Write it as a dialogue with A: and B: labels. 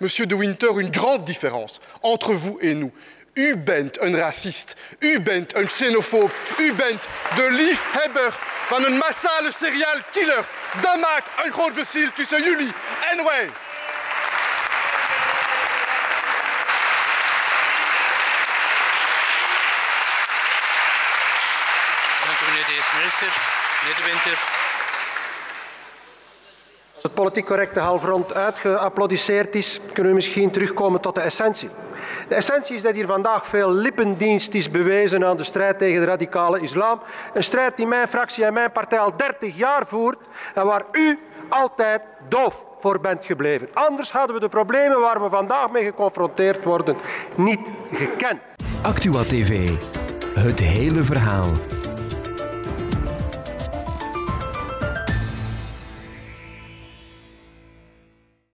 A: Monsieur de Winter, une grande différence entre vous et nous. U bent een racist, u bent een xenophobe, u bent de liefhebber van een massale serial killer. Dat maakt een groot verschil tussen jullie en
B: de.
C: Het politiek correcte halfrond uitgeapplaudisseerd is, kunnen we misschien terugkomen tot de essentie. De essentie is dat hier vandaag veel lippendienst is bewezen aan de strijd tegen de radicale islam. Een strijd die mijn fractie en mijn partij al 30 jaar voert en waar u altijd doof voor bent gebleven. Anders hadden we de problemen waar we vandaag mee geconfronteerd worden niet gekend.
D: Actua TV. Het hele verhaal.